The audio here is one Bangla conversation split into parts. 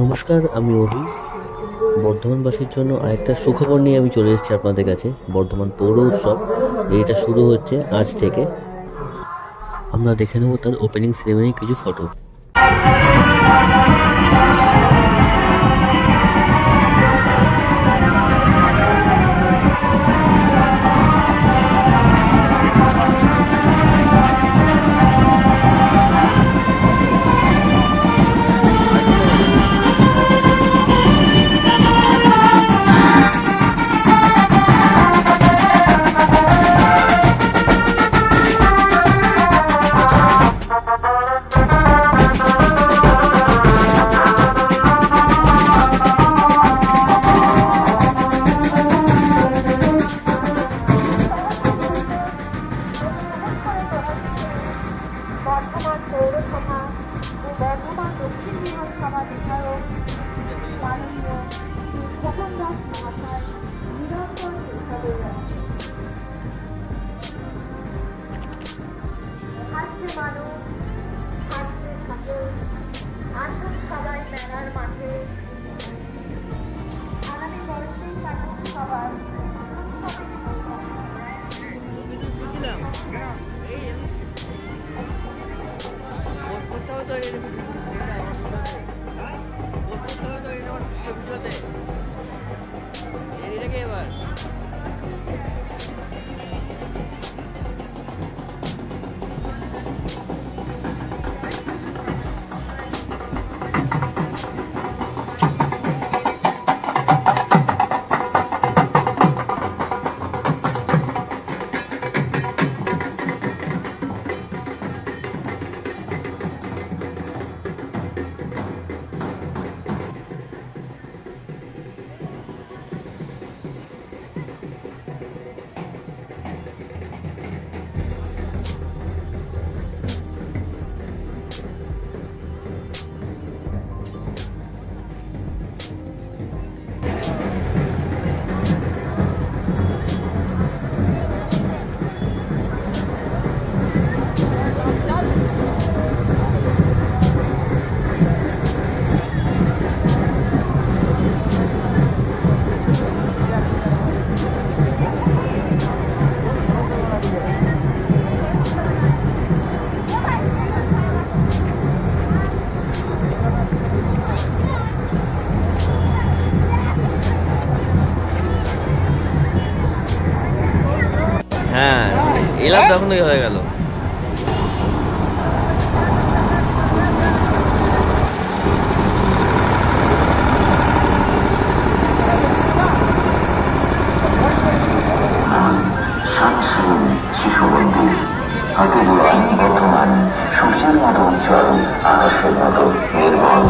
নমস্কার, আমি অভি। বর্ধমানবাসীর জন্য আরেকটা সুখবর নিয়ে আমি চলে এসেছি আপনাদের কাছে, বর্ধমান পৌর উৎসব। এটা শুরু হচ্ছে আজ থেকে। আমরা দেখে নেব তার ওপেনিং সেরেমনি কিছু ফটো 様、ソウル様、5番、5番と新人の様でしたよ。マリーを、ここに出してください。2番番でしたよ。8番の হ্যাঁ এলাম তখনই হয়ে গেল আকাশের মতো নির্মল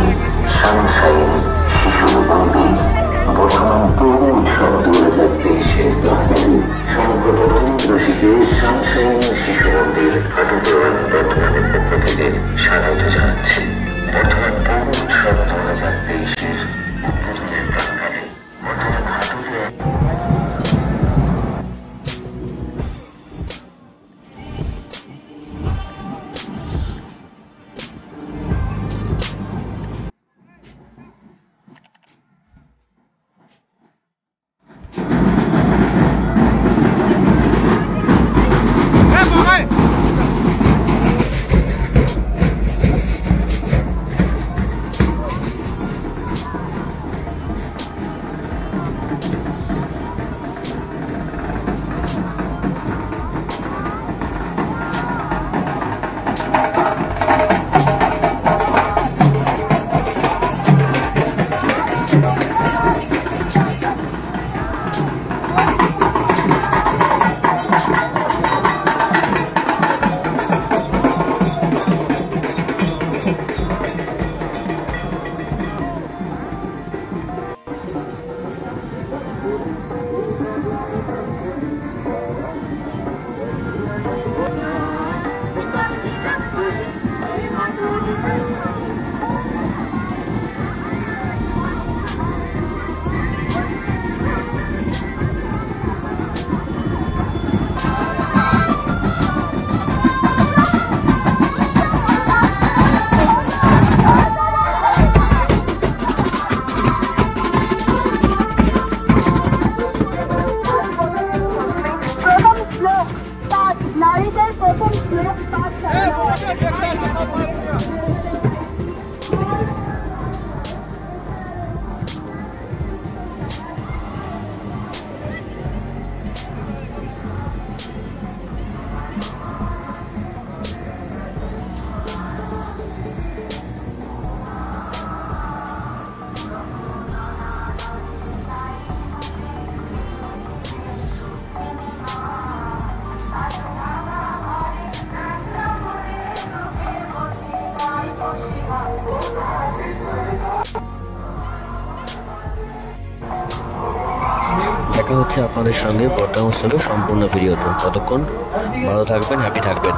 শিশু মন্দির সম্পূর্ণ উৎসব দু হাজার তেইশের বাঙালি সংগঠন শিশু মন্দির কাটুগ্রাম বর্ধমানের পক্ষ থেকে স্বাগত জানাচ্ছি বর্ধমান পৌর দেখা হচ্ছে আপনাদের সঙ্গে। বর্তমান উৎসবের সম্পূর্ণ ভিডিওতে ততক্ষণ ভালো থাকবেন হ্যাপি থাকবেন।